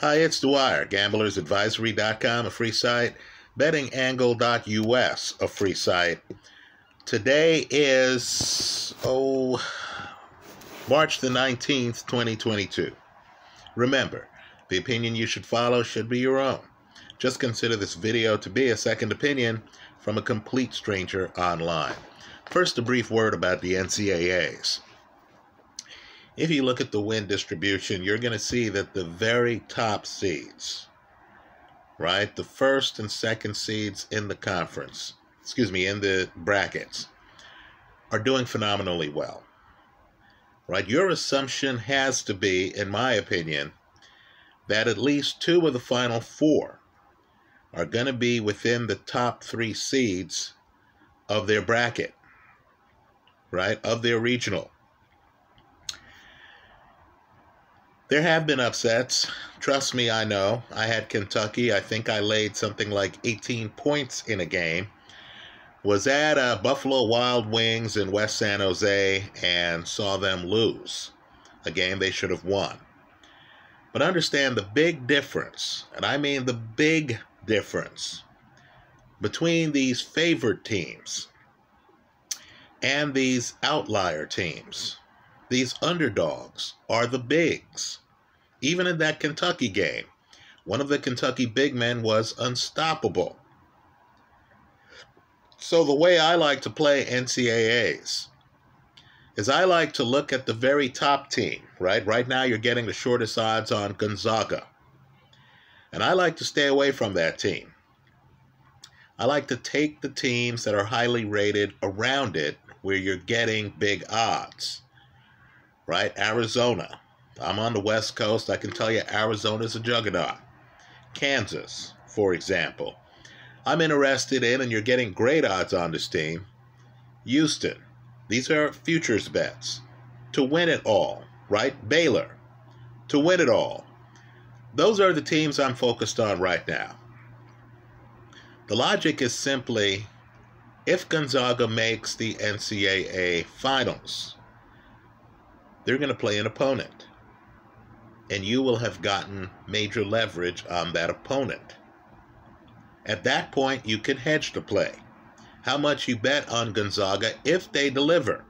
Hi, it's Dwyer, gamblersadvisory.com, a free site, bettingangle.us, a free site. Today is, oh, March the 19th, 2022. Remember, the opinion you should follow should be your own. Just consider this video to be a second opinion from a complete stranger online. First, a brief word about the NCAAs if you look at the win distribution, you're going to see that the very top seeds, right, the first and second seeds in the conference, excuse me, in the brackets, are doing phenomenally well. Right? Your assumption has to be, in my opinion, that at least two of the final four are going to be within the top three seeds of their bracket, right? Of their regional. There have been upsets. Trust me, I know. I had Kentucky. I think I laid something like 18 points in a game. Was at uh, Buffalo Wild Wings in West San Jose and saw them lose a game they should have won. But understand the big difference, and I mean the big difference, between these favored teams and these outlier teams. These underdogs are the bigs. Even in that Kentucky game, one of the Kentucky big men was unstoppable. So, the way I like to play NCAAs is I like to look at the very top team, right? Right now, you're getting the shortest odds on Gonzaga. And I like to stay away from that team. I like to take the teams that are highly rated around it where you're getting big odds right? Arizona. I'm on the West Coast. I can tell you Arizona's a juggernaut. Kansas, for example. I'm interested in, and you're getting great odds on this team. Houston. These are futures bets. To win it all, right? Baylor. To win it all. Those are the teams I'm focused on right now. The logic is simply if Gonzaga makes the NCAA finals, they're going to play an opponent. And you will have gotten major leverage on that opponent. At that point, you can hedge the play. How much you bet on Gonzaga if they deliver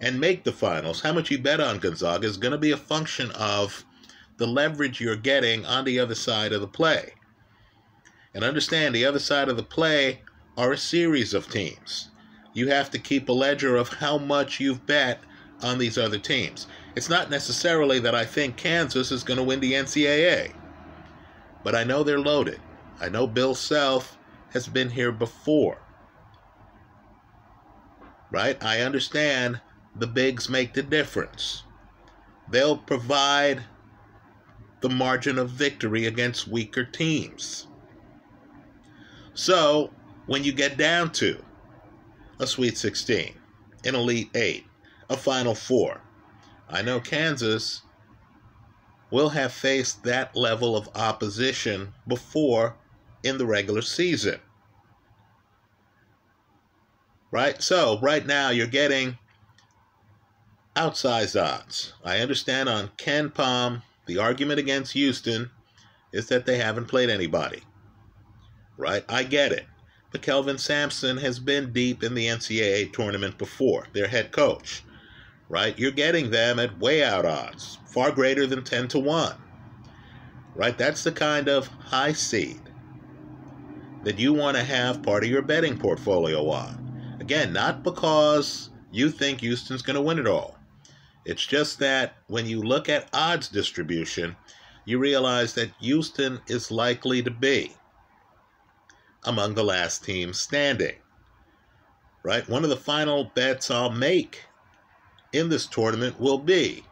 and make the finals, how much you bet on Gonzaga is going to be a function of the leverage you're getting on the other side of the play. And understand the other side of the play are a series of teams. You have to keep a ledger of how much you've bet on these other teams. It's not necessarily that I think Kansas is going to win the NCAA, but I know they're loaded. I know Bill Self has been here before. Right? I understand the bigs make the difference. They'll provide the margin of victory against weaker teams. So, when you get down to a Sweet 16, an Elite 8, a Final Four. I know Kansas will have faced that level of opposition before in the regular season. Right? So, right now, you're getting outsized odds. I understand on KenPom, the argument against Houston is that they haven't played anybody. Right? I get it. But Kelvin Sampson has been deep in the NCAA tournament before, their head coach right? You're getting them at way out odds, far greater than 10 to 1, right? That's the kind of high seed that you want to have part of your betting portfolio on. Again, not because you think Houston's going to win it all. It's just that when you look at odds distribution, you realize that Houston is likely to be among the last teams standing. Right? One of the final bets I'll make in this tournament will be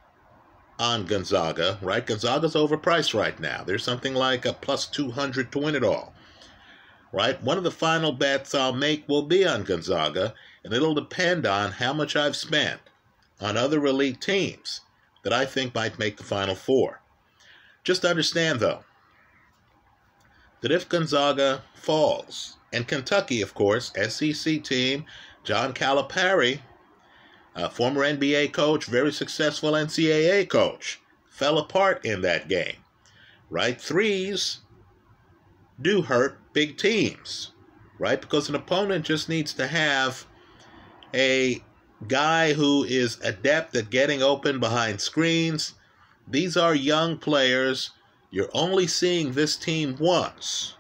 on Gonzaga, right? Gonzaga's overpriced right now. There's something like a plus 200 to win it all, right? One of the final bets I'll make will be on Gonzaga, and it'll depend on how much I've spent on other elite teams that I think might make the Final Four. Just understand, though, that if Gonzaga falls, and Kentucky, of course, SEC team, John Calipari, a former NBA coach, very successful NCAA coach, fell apart in that game. right? Threes do hurt big teams, right? Because an opponent just needs to have a guy who is adept at getting open behind screens. These are young players. You're only seeing this team once.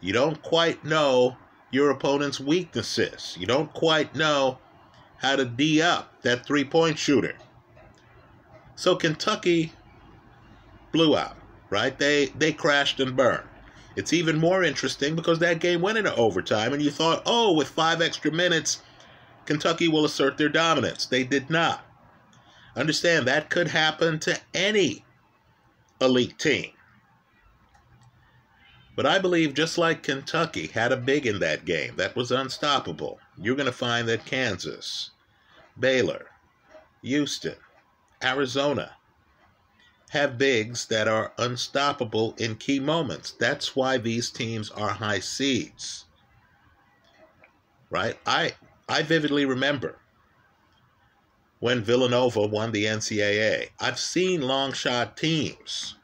You don't quite know your opponent's weaknesses. You don't quite know how to D up that three point shooter. So Kentucky blew out, right? They they crashed and burned. It's even more interesting because that game went into overtime and you thought, "Oh, with 5 extra minutes, Kentucky will assert their dominance." They did not. Understand that could happen to any elite team. But I believe just like Kentucky had a big in that game that was unstoppable, you're going to find that Kansas, Baylor, Houston, Arizona have bigs that are unstoppable in key moments. That's why these teams are high seeds. Right? I I vividly remember when Villanova won the NCAA. I've seen long shot teams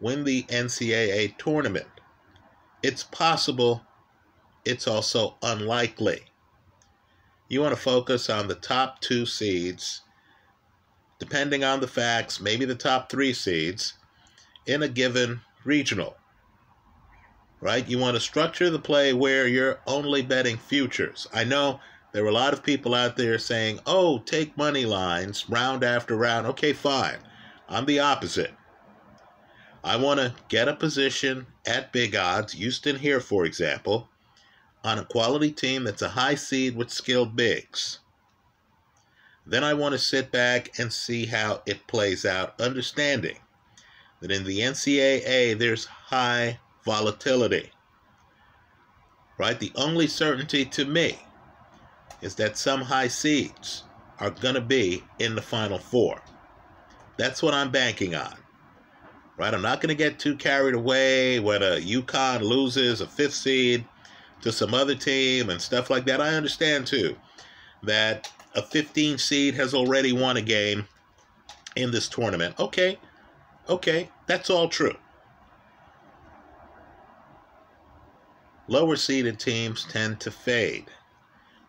win the NCAA tournament it's possible, it's also unlikely. You want to focus on the top two seeds, depending on the facts, maybe the top three seeds in a given regional. Right? You want to structure the play where you're only betting futures. I know there are a lot of people out there saying, oh, take money lines round after round. Okay, fine. I'm the opposite. I want to get a position at big odds, Houston here, for example, on a quality team that's a high seed with skilled bigs. Then I want to sit back and see how it plays out, understanding that in the NCAA there's high volatility. Right? The only certainty to me is that some high seeds are going to be in the Final Four. That's what I'm banking on right? I'm not going to get too carried away when a UConn loses a fifth seed to some other team and stuff like that. I understand too that a 15 seed has already won a game in this tournament. Okay, okay, that's all true. Lower seeded teams tend to fade.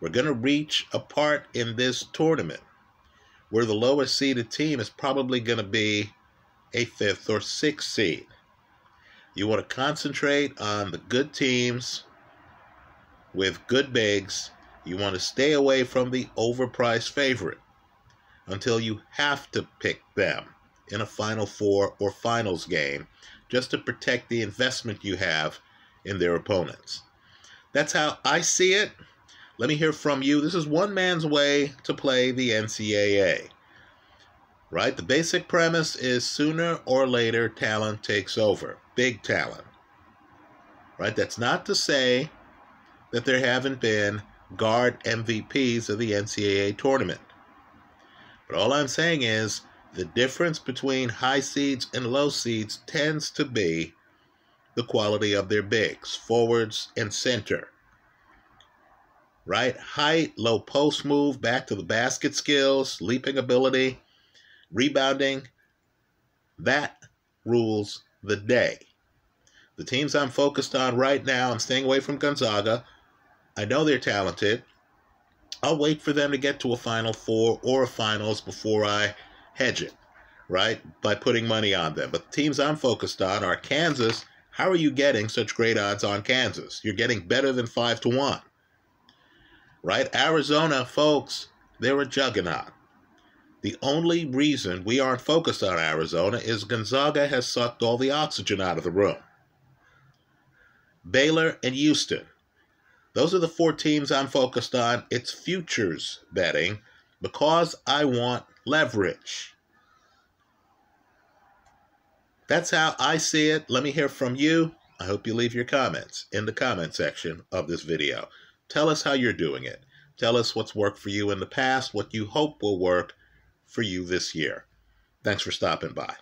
We're going to reach a part in this tournament where the lowest seeded team is probably going to be a fifth or sixth seed. You want to concentrate on the good teams with good bigs. You want to stay away from the overpriced favorite until you have to pick them in a Final Four or Finals game just to protect the investment you have in their opponents. That's how I see it. Let me hear from you. This is one man's way to play the NCAA right? The basic premise is sooner or later talent takes over, big talent, right? That's not to say that there haven't been guard MVPs of the NCAA tournament. But all I'm saying is the difference between high seeds and low seeds tends to be the quality of their bigs, forwards and center. Right? Height, low post move, back to the basket skills, leaping ability rebounding, that rules the day. The teams I'm focused on right now, I'm staying away from Gonzaga. I know they're talented. I'll wait for them to get to a Final Four or a Finals before I hedge it, right? By putting money on them. But the teams I'm focused on are Kansas. How are you getting such great odds on Kansas? You're getting better than 5 to 1, right? Arizona, folks, they're a juggernaut. The only reason we aren't focused on Arizona is Gonzaga has sucked all the oxygen out of the room. Baylor and Houston. Those are the four teams I'm focused on. It's futures betting because I want leverage. That's how I see it. Let me hear from you. I hope you leave your comments in the comment section of this video. Tell us how you're doing it. Tell us what's worked for you in the past, what you hope will work for you this year. Thanks for stopping by.